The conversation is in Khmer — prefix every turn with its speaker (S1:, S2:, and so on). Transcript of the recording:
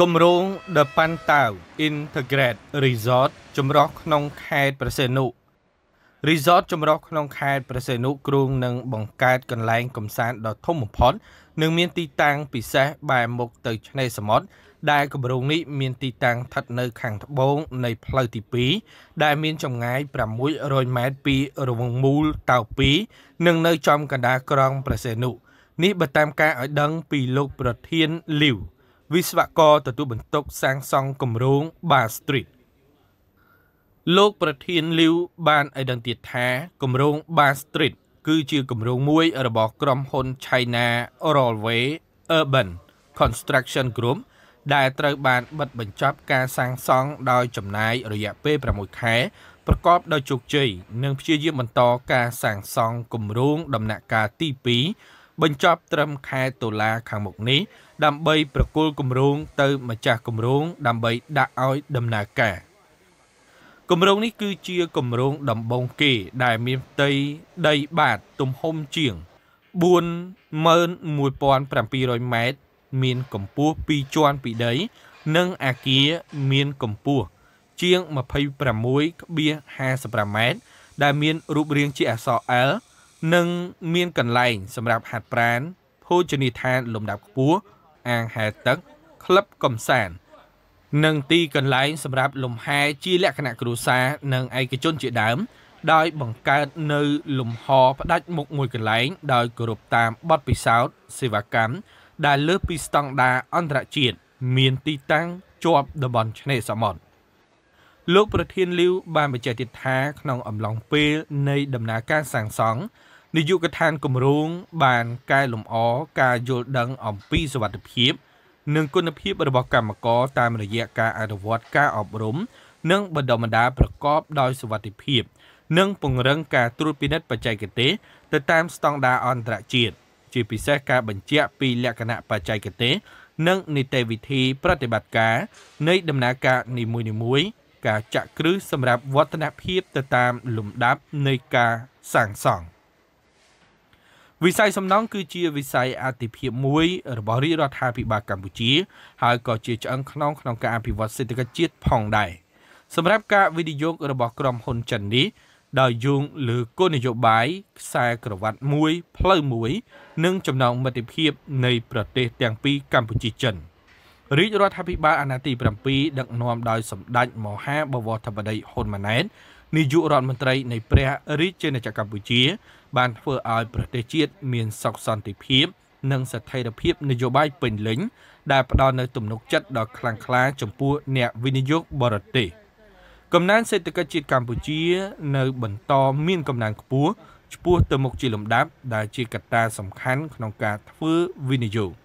S1: គម្រោង The Pantau Integrated Resort ចម្រុះក្នុងខេត្តប្រសេនុ Resort ចម្រុះក្នុងខេត្តប្រសេនុគ្រោងនឹងបង្កើតកន្លែងកំសាន្តដ៏ធំបំផុតនិងមានទីតាំងពិសេសបែរមុខទៅឆ្នេរសមុទ្រដែលគម្រោងនេះមានទីតាំងស្ថិតនៅខាងត្បូងនៃផ្លូវទី2ដែលមានចម្ងាយ600ម៉ែត្រពីរង្វង់មូលតៅ2និងនៅចំកណ្ដាលក្រុងប្រសេនុនេះបើតាមការឲ្យដឹងពីលោកប្រធានលីវ វិស្វករទទួលបន្ទុកសាងសង់គម្រោង Bar Street លោកប្រធានលីវបានឲ្យដឹងទៀតថាគម្រោង Bar Street គឺជាគម្រោងមួយរបស់ក្រុមហ៊ុន China Railway Urban Construction Group ដែលត្រូវបានបិទបញ្ចប់ការសាងសង់ដោយចំណាយរយៈពេល6ខែប្រកបដោយជោគជ័យនិងព្យាយាមបន្តការសាងសង់គម្រោងដំណាក់កាលទី2 បញ្ចប់ត្រឹមខែតុលាខាងមុខនេះដើម្បីប្រគល់គម្រោងទៅម្ចាស់គម្រោងដើម្បីដាក់ឲ្យដំណើរការគម្រោងនេះគឺជាគម្រោងដំបូងគេដែលមានផ្ទៃដីបាតទំហំជាង41700ម៉ែត្រមានកម្ពស់2ជាន់ពីដី និងអាគារមានកម្ពស់ជាង26.55ម៉ែត្រដែលមានរូបរាងជាអក្សរ L និងមានកន្លែងសម្រាប់ហាត់ប្រាណភោជនីយដ្ឋានលំដាប់ខ្ពស់អាងហែលទឹកក្លឹបកំសាន្តនិងទីកន្លែងសម្រាប់លំហែជាលក្ខណៈគ្រួសារនិងឯកជនជាដើម ដោយបង្កើតនៅលំហផ្ដាច់មុខមួយកន្លែង ដោយគោរពតាមបទពិសោធន៍សេវាកម្មដែលលើសពីស្តង់ដារអន្តរជាតិមានទីតាំងជាប់តំបន់ឆ្នេរសមុទ្រលោកប្រធានលីវបានបញ្ជាក់ទៀតថាក្នុងអំឡុងពេលនៃដំណើរការសាងសង់ នាយកដ្ឋានគម្រោងបានកែលម្អការយល់ដឹងអំពីសវត្ថិភាព និងគុណភាពរបស់កម្មករតាមរយៈការអនុវត្តការអប់រំ និងបណ្ដុះបណ្ដាលប្រកបដោយសវត្ថិភាព និងពង្រឹងការត្រួតពិនិត្យបច្ចេកទេសទៅតាមស្តង់ដារអន្តរជាតិជាពិសេសការបញ្ជាក់ពីលក្ខណៈបច្ចេកទេសនិងនីតិវិធីប្រតិបត្តិការនៃដំណើរការនីមួយៗការចាក់គ្រឹះសម្រាប់វឌ្ឍនភាពទៅតាមលំដាប់នៃការសាងសង់ វិស័យសំណង់គឺជាវិស័យអាទិភាពមួយរបស់រាជរដ្ឋាភិបាលកម្ពុជា ហើយក៏ជាឆ្អឹងខ្នងក្នុងការអភិវឌ្ឍសេដ្ឋកិច្ចជាតិផងដែរសម្រាប់ការវិនិយោគរបស់ក្រុមហ៊ុនចិននេះដោយយោងលើគោលនយោបាយខ្សែក្រវ៉ាត់មួយផ្លូវមួយ និងចំណងមិត្តភាពនៃប្រទេសទាំងពីរកម្ពុជាចិនរាជរដ្ឋាភិបាលអាណត្តិទី7ដឹកនាំដោយសម្ដេចមហាបវរធិបតីហ៊ុនម៉ាណែត នាយករដ្ឋមន្ត្រីនៃព្រះរាជាណាចក្រកម្ពុជា បានធ្វើឲ្យប្រទេសជាតិមានសុខសន្តិភាព និងស្ថិរភាពនយោបាយពេញលេញដែលផ្ដល់នូវទំនុកចិត្តដ៏ខ្លាំងក្លាចំពោះអ្នកវិនិយោគបរទេសកំណើនសេដ្ឋកិច្ចជាតិកម្ពុជា នៅបន្តមានកំណើនខ្ពស់ឆ្ពោះទៅមុខជាលំដាប់ដែលជាកត្តាសំខាន់ក្នុងការធ្វើវិនិយោគ